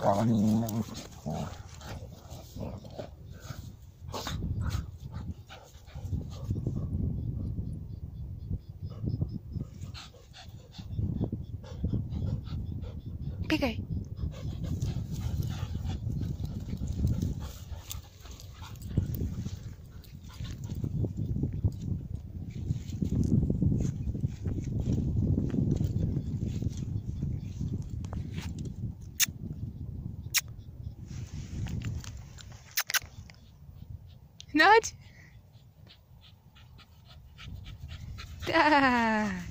搞你们！哦，别给。Nudge. Ah.